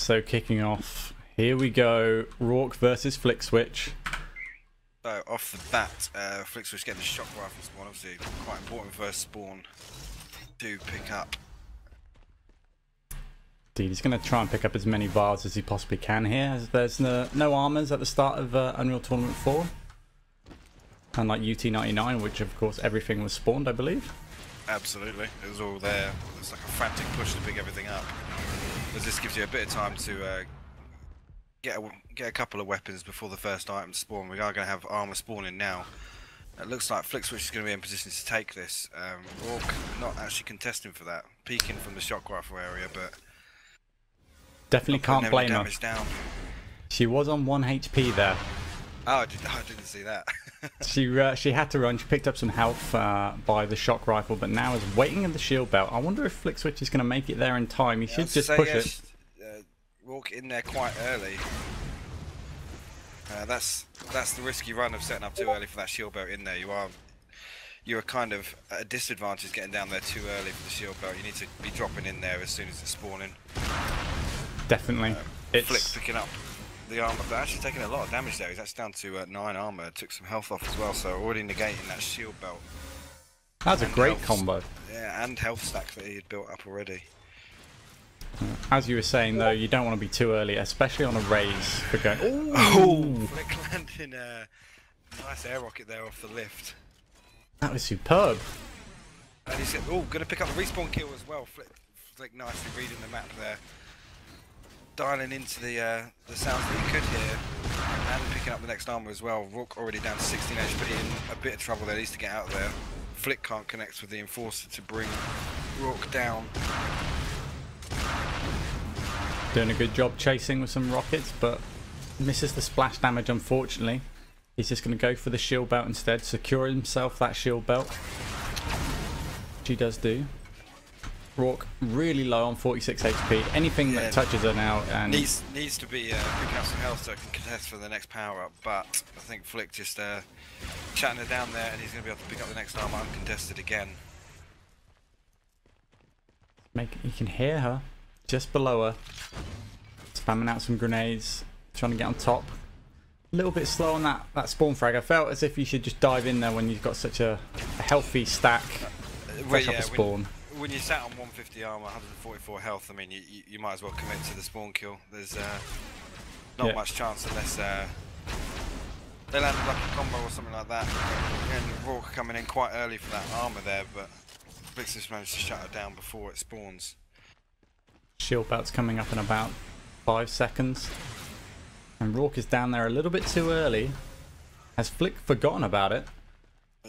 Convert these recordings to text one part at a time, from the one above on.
So kicking off, here we go. Rourke versus Flick Switch. So off the bat, uh, Flick Switch getting the shock rifle spawn, obviously quite important first spawn to pick up. Dude, he's going to try and pick up as many bars as he possibly can here. As there's no, no armors at the start of uh, Unreal Tournament 4. Unlike UT99, which of course everything was spawned, I believe. Absolutely, it was all there. It's like a frantic push to pick everything up. But this gives you a bit of time to uh, get a, get a couple of weapons before the first item spawn. We are going to have armor spawning now. It looks like Flickswitch is going to be in position to take this. Um, Rourke not actually contesting for that, peeking from the shock rifle area, but Definitely can't blame her. Down. She was on 1 HP there. Oh, I, did, I didn't see that. she uh, she had to run. She picked up some health uh, by the shock rifle, but now is waiting in the shield belt. I wonder if Flick Switch is going to make it there in time. He should just say, push yeah, it. Uh, walk in there quite early. Uh, that's that's the risky run of setting up too early for that shield belt in there. You are you're kind of at a disadvantage getting down there too early for the shield belt. You need to be dropping in there as soon as it's spawning. Definitely. It's Flick picking up the armor, but actually taking a lot of damage there. He's actually down to uh, 9 armor, took some health off as well, so already negating that shield belt. That's and a great combo. Yeah, and health stack that he had built up already. As you were saying though, you don't want to be too early, especially on a raise for going. Ooh. Oh, Flick landing a nice air rocket there off the lift. That was superb. And oh, going to pick up the respawn kill as well. Flick, Flick nicely reading the map there dialing into the uh, the sounds that you could hear and picking up the next armor as well. Rook already down to 16 HP in a bit of trouble there, needs to get out of there. Flick can't connect with the Enforcer to bring Rook down. Doing a good job chasing with some rockets, but misses the splash damage unfortunately. He's just going to go for the shield belt instead, secure himself that shield belt. Which he does do. Rourke really low on 46 HP. Anything yeah, that touches her now and needs needs to be uh, picking up some health so I can contest for the next power up. But I think Flick just uh, chatting her down there, and he's going to be able to pick up the next armor uncontested again. Make you can hear her just below her, spamming out some grenades, trying to get on top. A little bit slow on that that spawn frag. I felt as if you should just dive in there when you've got such a, a healthy stack uh, fresh yeah, off the spawn. When, when you're sat on 150 armor, 144 health, I mean, you, you, you might as well commit to the spawn kill. There's uh, not yeah. much chance unless uh, they land a lucky combo or something like that. And Rourke coming in quite early for that armor there, but Vixus managed to shut her down before it spawns. Shield belt's coming up in about five seconds. And Rourke is down there a little bit too early. Has Flick forgotten about it?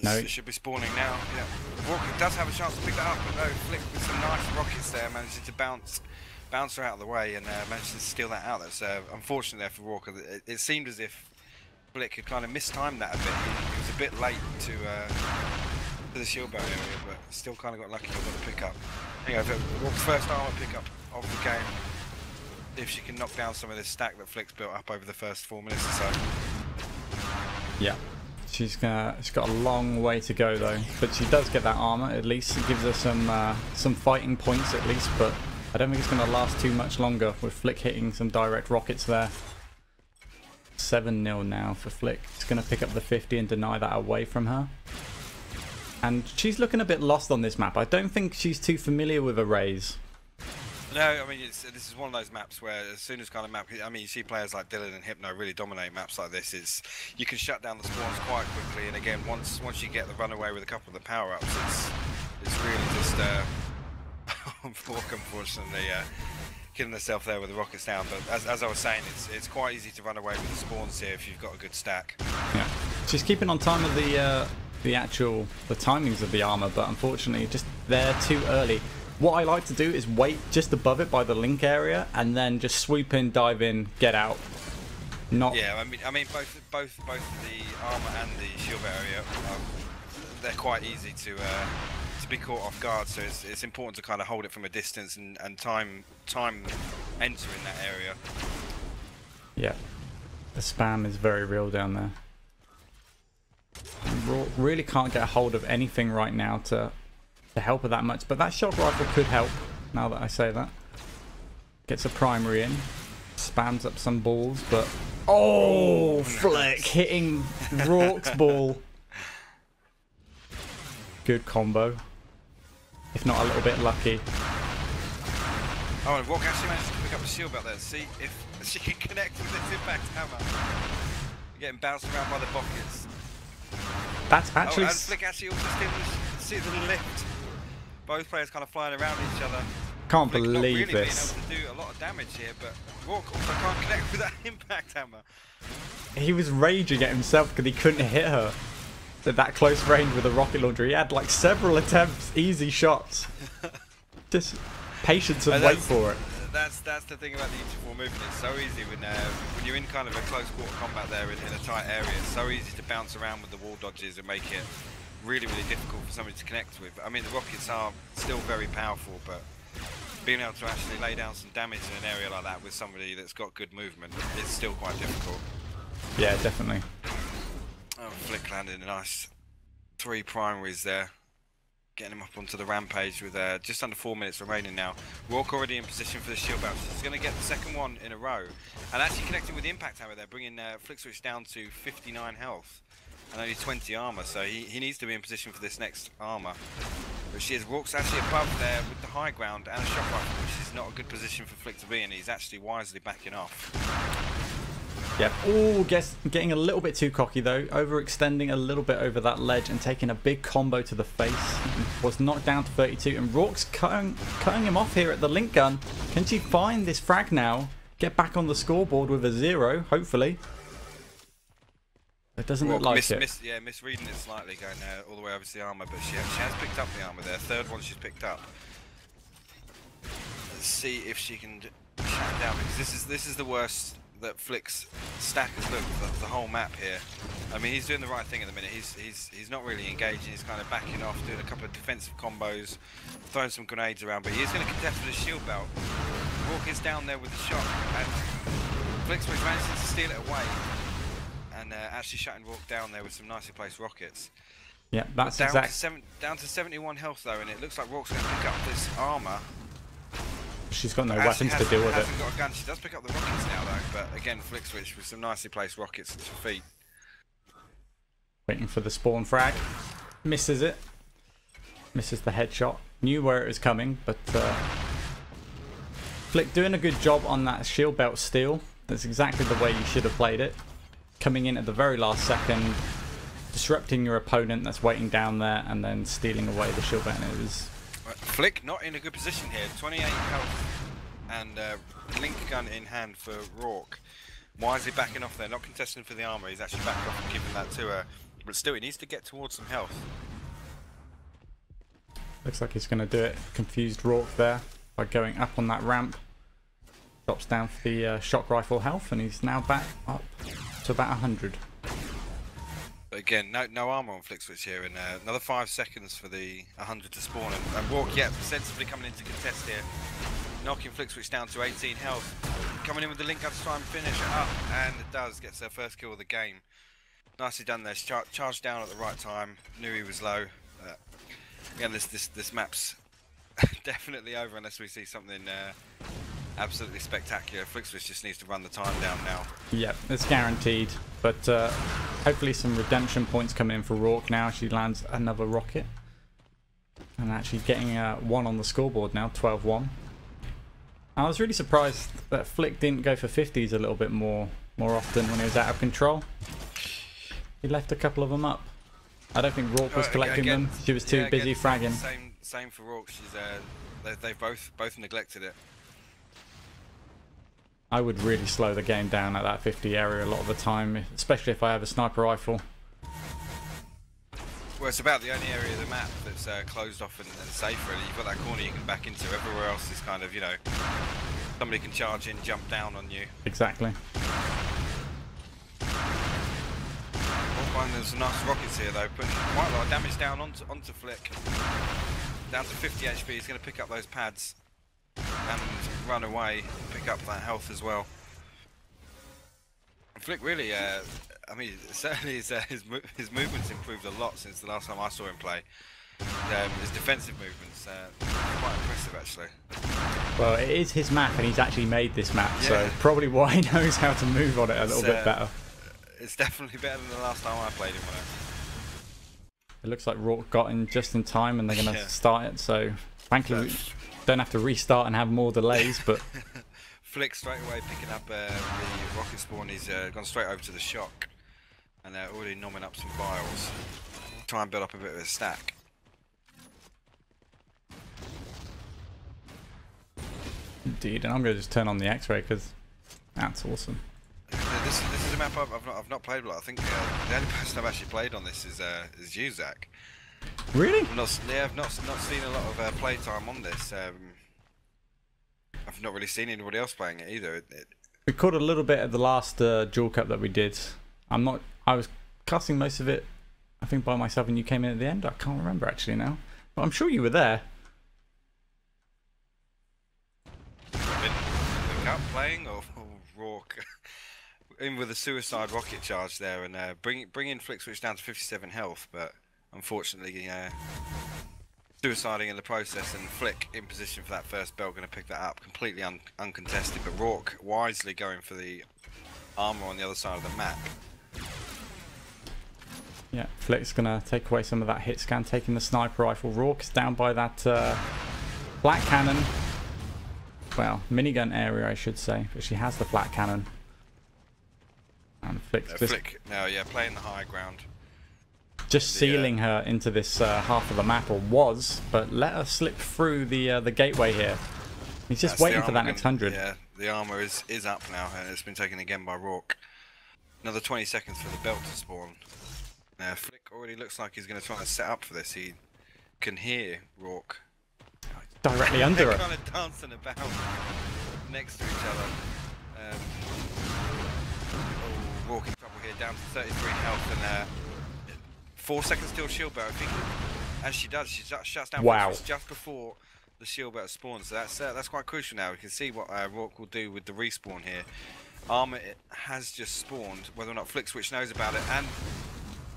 No. It should be spawning now. Yeah. Walker does have a chance to pick that up, but no, Flick with some nice rockets there, managing to bounce bounce her out of the way and uh, managed to steal that out. That's uh, unfortunate there for Walker. It, it, seemed as if Flick had kind of mistimed that a bit. He, was a bit late to, uh, to the shield belt area, but still kind of got lucky with the pickup. Walker's first armor pickup of the game. If she can knock down some of this stack that Flick's built up over the first four minutes or so. Yeah. She's gonna, she's got a long way to go though, but she does get that armor at least. It gives her some uh, some fighting points at least, but I don't think it's gonna last too much longer with Flick hitting some direct rockets there. 7-0 now for Flick. It's gonna pick up the 50 and deny that away from her. And she's looking a bit lost on this map. I don't think she's too familiar with a raise. No, I mean this is one of those maps where as soon as kind of map, I mean you see players like Dylan and Hypno really dominate maps like this. It's you can shut down the spawns quite quickly, and again once once you get the runaway with a couple of the power ups, it's it's really just uh, unfortunately uh, killing herself there with the rockets down. But as, as I was saying, it's it's quite easy to run away with the spawns here if you've got a good stack. Yeah, she's keeping on time of the uh, the actual the timings of the armor, but unfortunately just there too early. What I like to do is wait just above it by the link area and then just swoop in, dive in, get out. Not. Yeah, I mean, I mean both both both the armor and the shield area, um, they're quite easy to uh, to be caught off guard. So it's it's important to kind of hold it from a distance and and time time entering that area. Yeah, the spam is very real down there. Really can't get a hold of anything right now to to help her that much. But that shock rifle could help, now that I say that. Gets a primary in. spams up some balls, but oh, oh Flick hitting Rourke's ball. Good combo, if not a little bit lucky. Oh, and Rourke actually managed to pick up a shield belt there. See if she can connect with this impact hammer. Getting bounced around by the pockets. That's oh, actually. Oh, and Flick actually also the, see the lift. Both players kind of flying around each other. Can't Flick believe really this. being able to do a lot of damage here, but Rourke also can't connect with that impact hammer. He was raging at himself because he couldn't hit her at that close range with a rocket launcher. He had like several attempts, easy shots. Just patience and And wait for it. That's that's the thing about the interval movement. It's so easy when uh, when you're in kind of a close quarter combat there in, in a tight area. It's so easy to bounce around with the wall dodges and make it really really difficult for somebody to connect with. I mean the rockets are still very powerful, but being able to actually lay down some damage in an area like that with somebody that's got good movement is still quite difficult. Yeah, definitely. Oh, Flick landed a nice three primaries there. Getting him up onto the rampage with uh, just under four minutes remaining now. Rourke already in position for the shield bounce. He's going to get the second one in a row. And actually connecting with the impact hammer there, bringing uh, Flick Switch down to 59 health and only 20 armor. So he, he needs to be in position for this next armor. But she is. Rourke's actually above there with the high ground and a shock rifle, which is not a good position for Flick to be in. He's actually wisely backing off. Yep. Oh, guess getting a little bit too cocky though, overextending a little bit over that ledge and taking a big combo to the face. Was knocked down to 32, and Rourke's cutting, cutting him off here at the link gun. Can she find this frag now? Get back on the scoreboard with a zero, hopefully. It doesn't look like miss, it. miss, yeah, misreading it slightly, going uh, all the way over to the armor, but she, she has picked up the armor there. Third one she's picked up. Let's see if she can shut down because this is this is the worst that Flick's stack has looked the, the whole map here. I mean, he's doing the right thing at the minute. He's he's he's not really engaging. He's kind of backing off, doing a couple of defensive combos, throwing some grenades around, but he is going to contest with the shield belt. Rourke is down there with the shot, and Flick's managed to steal it away and uh, actually shutting Rourke down there with some nicely placed rockets. Yeah, that's down exact. to seven, down to 71 health though, and it looks like Rourke's going to pick up this armor. She's got no Actually weapons to deal with it. got a gun. She does pick up the rockets now though, but again, flick switch with some nicely placed rockets at her feet. Waiting for the spawn frag. Misses it. Misses the headshot. Knew where it was coming, but uh, Flick doing a good job on that shield belt steal. That's exactly the way you should have played it. Coming in at the very last second, disrupting your opponent that's waiting down there, and then stealing away the shield belt. And it was Flick not in a good position here. 28 health and uh, link gun in hand for Rourke. Why is he backing off there, not contesting for the armor. He's actually backing off and giving that to her. But still, he needs to get towards some health. looks like he's going to do it. Confused Rourke there by going up on that ramp. Drops down for the uh, shock rifle health, and he's now back up to about 100. But again, no no armor on flick switch here, and uh, another five seconds for the 100 to spawn. And, and Rourke, yeah, sensibly coming into contest here, knocking flick switch down to 18 health. Coming in with the link up to try and finish it up, and it does. Gets their first kill of the game. Nicely done there. Char charged down at the right time. Knew he was low. Again, this this this map's definitely over unless we see something uh, absolutely spectacular. Flick switch just needs to run the time down now. Yep, it's guaranteed. But uh, hopefully some redemption points coming in for Rourke now. She lands another rocket. And actually getting uh, one on the scoreboard now, 12-1. I was really surprised that Flick didn't go for 50s a little bit more more often when he was out of control. He left a couple of them up. I don't think Rourke was Uh, collecting again- them. She was too yeah, busy again, fragging. Same, same for Rourke. She's, uh, they, both both neglected it. I would really slow the game down at that 50 area a lot of the time, especially if I have a sniper rifle. Well, it's about the only area of the map that's uh, closed off and, and safe. Really, you've got that corner you can back into. Everywhere else is kind of, you know, somebody can charge in, jump down on you. Exactly. Find there's some nice rockets here though, putting quite a lot of damage down onto onto Flick. Down to 50 HP. He's going to pick up those pads and run away, pick up that health as well. Flick really, uh, I mean, certainly his, uh, his, mo his movement's improved a lot since the last time I saw him play. um, his defensive movements uh, quite impressive actually. Well, it is his map, and he's actually made this map, so probably why he knows how to move on it a little bit uh, better. It's definitely better than the last time I played him it. Looks like Rourke got in just in time, and they're going to Yeah. start it. So, thankfully, That's- don't have to restart and have more delays. But Flick straight away picking up uh, the rocket spawn. He's uh, gone straight over to the shock, and they're already nomming up some vials. Try and build up a bit of a stack. indeed, and I'm going to just turn on the X-ray because that's awesome. This, this is a map I've, I've, not, I've not played a lot. I think uh, the only person I've actually played on this is uh, is you, Zach. Really? I've not, yeah, I've not not seen a lot of uh, play time on this. Um, I've not really seen anybody else playing it either. It, it, We caught a little bit at the last uh, duel cup that we did. I'm not. I was casting most of it, I think, by myself, and you came in at the end. I can't remember actually now, but I'm sure you were there. been the cup playing or, or Rourke in with a suicide rocket charge there and uh, bring bringing Flick Switch down to 57 health, but unfortunately uh, suiciding in the process and Flick in position for that first bell going to pick that up completely un- uncontested, but Rourke wisely going for the armor on the other side of the map. Yeah, Flick's gonna take away some of that hit scan, taking the sniper rifle. Rourke's down by that uh, flak cannon. Well, minigun area, I should say, but she has the flak cannon. And Flick's Uh, Flick now, yeah, playing the high ground. Just uh, sealing her into this uh, half of the map, or was, but let her slip through the uh, the gateway here. He's just That's waiting for that next hundred. Yeah, the armor is, is up now and it's been taken again by Rourke. Another 20 seconds for the belt to spawn. Now Flick already looks like he's going to try and set up for this. He can hear Rourke. Directly under They're her. kind of dancing about next to each other. Um, oh, Rourke in trouble here, down to 33 health and uh, four seconds till shield belt. I think as she does, she shuts down Wow. Just before the shield belt spawns. So that's uh, that's quite crucial now. We can see what uh, Rourke will do with the respawn here. Armor it has just spawned. Whether or not Flick Switch knows about it, and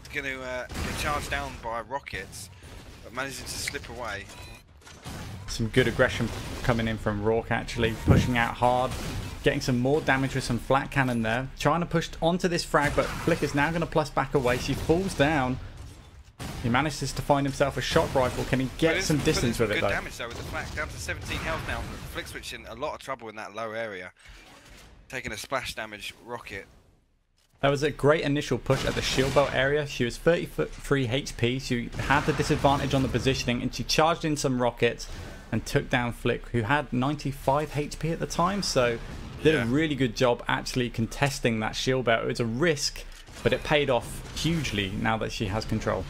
it's going to uh, get charged down by rockets, but managing to slip away. Some good aggression coming in from Rourke actually, pushing out hard, getting some more damage with some flak cannon there, trying to push onto this frag, but Flick is now going to plus back away. She falls down. He manages to find himself a shock rifle. Can he get some distance with it good though? damage though with the flak down to 17 health now. Flick switch in a lot of trouble in that low area. Taking a splash damage rocket. That was a great initial push at the shield belt area. She was 33 HP. She had the disadvantage on the positioning and she charged in some rockets and took down Flick, who had 95 HP at the time. So did a really good job actually contesting that shield belt. It was a risk, but it paid off hugely now that she has control.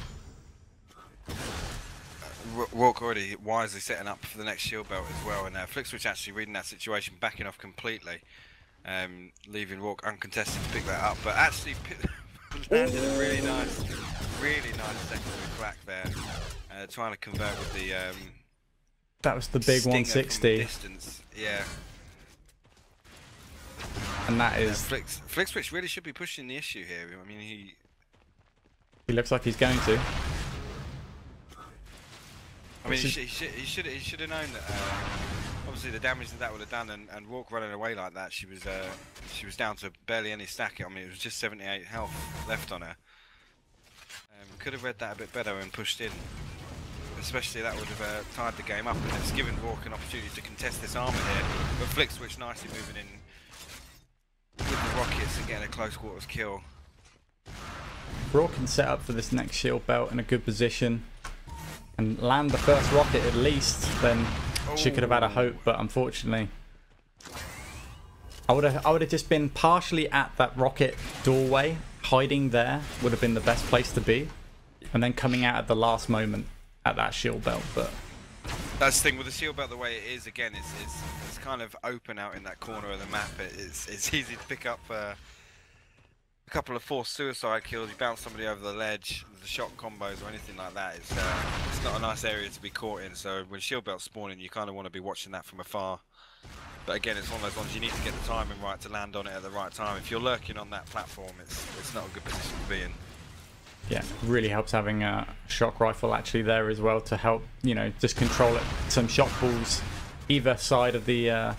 R- Rourke already wisely setting up for the next shield belt as well, and uh, Flick switch actually reading that situation, backing off completely, um, leaving Rourke uncontested to pick that up. But actually landed a really nice, really nice secondary crack there, uh, trying to convert with the um, That was the big 160, distance. Yeah. and that is. Yeah, is. Flick, Flick Switch really should be pushing the issue here. I mean, he He looks like he's going to. I mean, he, Which sh- he, should, he should he should have known that. Uh, obviously, the damage that that would have done, and, and Rourke running away like that, she was uh, she was down to barely any stack. I mean, it was just 78 health left on her. Um, could have read that a bit better and pushed in. Especially that would have uh, tied the game up, and it's given Rourke an opportunity to contest this armor here. But Flick Switch nicely moving in with the rockets and getting a close quarters kill. Rourke can set up for this next shield belt in a good position and land the first rocket at least, then she could have had a hope, but unfortunately. I would have I would have just been partially at that rocket doorway, hiding there would have been the best place to be. And then coming out at the last moment at that shield belt, but That's the thing with the shield belt, the way it is. Again, it's it's, it's kind of open out in that corner of the map. It, it's it's easy to pick up uh, a couple of forced suicide kills. You bounce somebody over the ledge, the shot combos or anything like that. It's uh, it's not a nice area to be caught in. So when shield belt's spawning, you kind of want to be watching that from afar. But again, it's one of those ones you need to get the timing right to land on it at the right time. If you're lurking on that platform, it's it's not a good position to be in. yeah, really helps having a shock rifle actually there as well to help, you know, just control it. Some shock balls either side of the uh,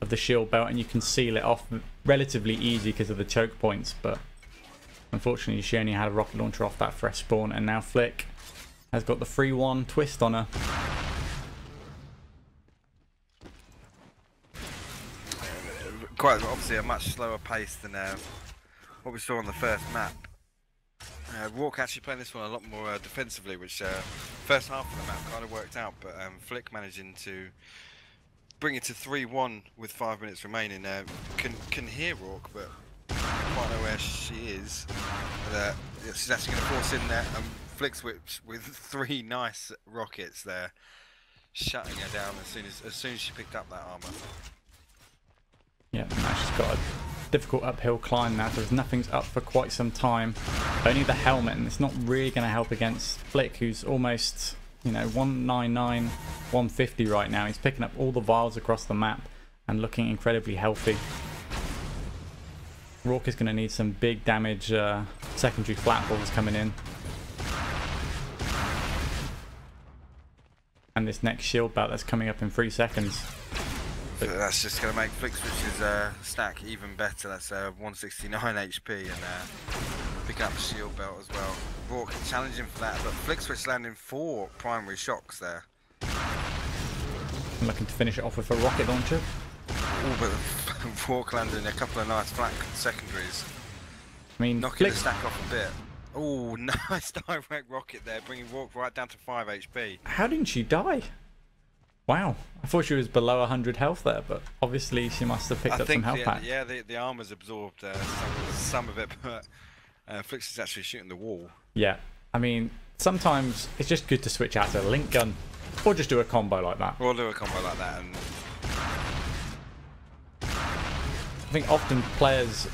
of the shield belt, and you can seal it off relatively easy because of the choke points. But unfortunately, she only had a rocket launcher off that fresh spawn, and now Flick has got the free one twist on her. Quite obviously a much slower pace than uh, what we saw on the first map. Uh, Rourke actually playing this one a lot more uh, defensively, which uh, first half of the map kind of worked out, but um, Flick managing to bring it to 3-1 with five minutes remaining. Uh, can can hear Rourke, but quite know where she is. But, uh, she's actually going to force in there, and flicks switch with three nice rockets there, shutting her down as soon as as soon as she picked up that armor. Yeah, she's got a difficult uphill climb now, because nothing's up for quite some time. Only the helmet, and it's not really going to help against Flick, who's almost, you know, 199, 150 right now. He's picking up all the vials across the map and looking incredibly healthy. Rourke is going to need some big damage uh, secondary flak balls coming in. And this next shield belt that's coming up in three seconds. That's just going to make Flick Switch's uh, stack even better. That's uh, 169 HP and uh, pick up shield belt as well. Rourke challenging for that, but Flick Switch landing four primary shocks there. I'm looking to finish it off with a rocket launcher. Oh, but Rourke landing a couple of nice flak secondaries. I mean, Knocking Flick, the stack off a bit. Oh, nice direct rocket there, bringing Rourke right down to 5 HP. how didn't she die? Wow, I thought she was below 100 health there, but obviously she must have picked I up some health the, back. yeah, the, the armor's absorbed uh, some, some of it, but uh, Flix is actually shooting the wall. Yeah, I mean, sometimes it's just good to switch out to a link gun, or just do a combo like that. We'll do a combo like that, and I think often players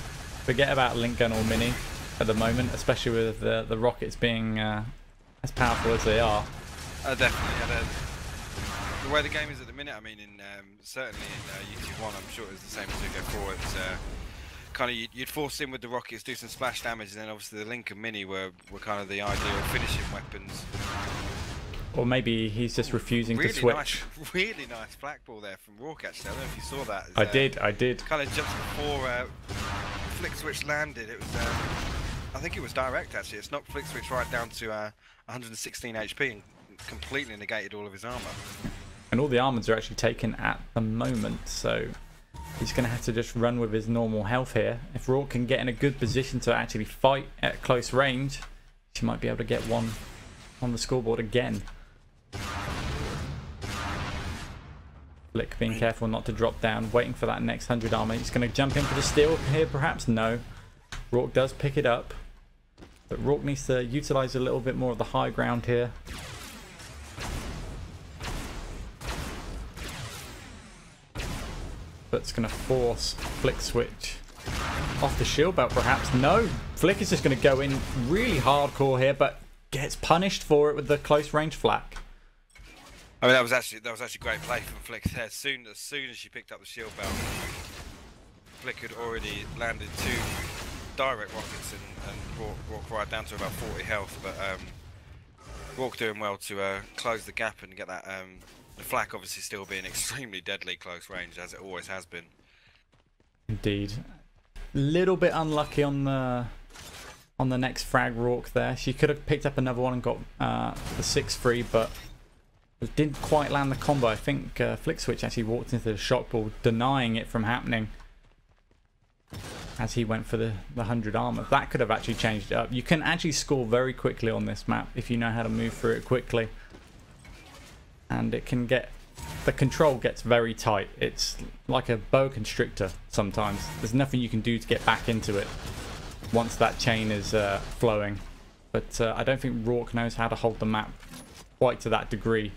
forget about link gun or mini at the moment, especially with the, the rockets being uh, as powerful as they are. uh, definitely. Yeah, the, way the game is at the minute, I mean, in um, certainly in uh, YouTube One, I'm sure it's the same as we go forward. Uh, kind of, you'd, force in with the rockets, do some splash damage, and then obviously the Link and Mini were, were kind of the ideal finishing weapons. Or maybe he's just refusing Really to switch. nice, really nice flak ball there from Rourke. Actually, I don't know if you saw that. I uh, did, I did. kind of just before uh, Flick Switch landed, it was. Um, I think it was direct actually. It's knocked Flick Switch right down to uh, 116 HP and completely negated all of his armor. And all the armors are actually taken at the moment, so he's going to have to just run with his normal health here. If Rourke can get in a good position to actually fight at close range, she might be able to get one on the scoreboard again. Flick being careful not to drop down, waiting for that next 100 armor. He's going to jump in for the steal here, perhaps? No. Rourke does pick it up. But Rourke needs to utilize a little bit more of the high ground here. It's going to force Flick switch off the shield belt, perhaps. No, Flick is just going to go in really hardcore here, but gets punished for it with the close range flak. I mean, that was actually that was actually great play from Flick there. As soon as soon as she picked up the shield belt, Flick had already landed two direct rockets and, and brought Rourke right down to about 40 health. But um, Rourke doing well to uh, close the gap and get that. Um, the flak obviously still being extremely deadly close range as it always has been. Indeed. A little bit unlucky on the on the next frag Rourke there. She could have picked up another one and got uh, the 6-3, but it didn't quite land the combo. I think uh, Flick Switch actually walked into the shot ball, denying it from happening as he went for the, the 100 armor. That could have actually changed it up. You can actually score very quickly on this map if you know how to move through it quickly. And it can get... The control gets very tight. It's like a boa constrictor sometimes. There's nothing you can do to get back into it once that chain is uh, flowing. But uh, I don't think Rourke knows how to hold the map quite to that degree.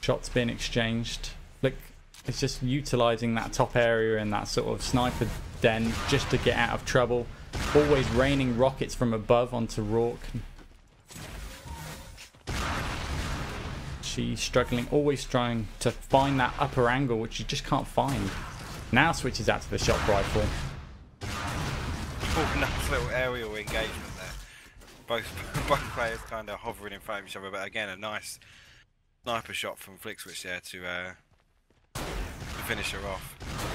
Shots being exchanged. Flick it's just utilizing that top area and that sort of sniper den just to get out of trouble. Always raining rockets from above onto Rourke. She's struggling, always trying to find that upper angle, which she just can't find. Now switches out to the shock rifle. Oh, nice little aerial engagement there. Both both players kind of hovering in front of each other, but again, a nice sniper shot from Flick Switch there to, uh, to finish her off.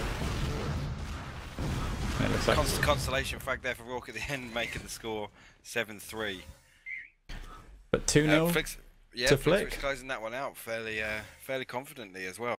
Const constellation frag there for Rourke at the end, making the score 7-3. but 2 0. Uh, Flick's- yeah, to Flick Flick. Switch closing that one out fairly, uh, fairly confidently as well.